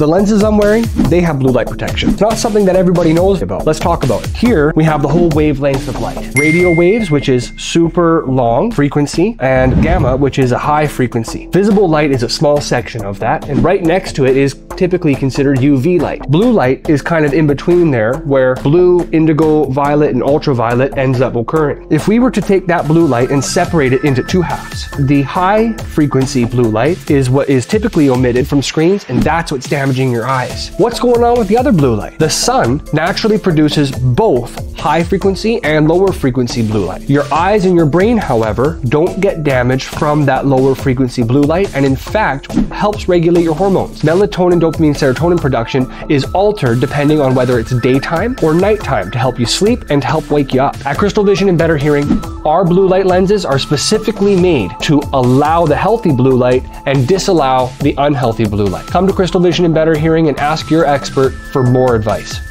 The lenses I'm wearing, they have blue light protection. It's not something that everybody knows about. Let's talk about it. Here, we have the whole wavelength of light. Radio waves, which is super long frequency, and gamma, which is a high frequency. Visible light is a small section of that, and right next to it is typically considered UV light. Blue light is kind of in between there, where blue, indigo, violet, and ultraviolet ends up occurring. If we were to take that blue light and separate it into two halves, the high frequency blue light is what is typically omitted from screens, and that's what's damaging your eyes. What's going on with the other blue light? The sun naturally produces both high frequency and lower frequency blue light. Your eyes and your brain, however, don't get damaged from that lower frequency blue light, and in fact, helps regulate your hormones. Melatonin, dopamine, serotonin production is altered depending on whether it's daytime or nighttime to help you sleep and to help wake you up. At Crystal Vision and Better Hearing, our blue light lenses are specifically made to allow the healthy blue light and disallow the unhealthy blue light. Come to Crystal Vision and Better Hearing and ask your expert for more advice.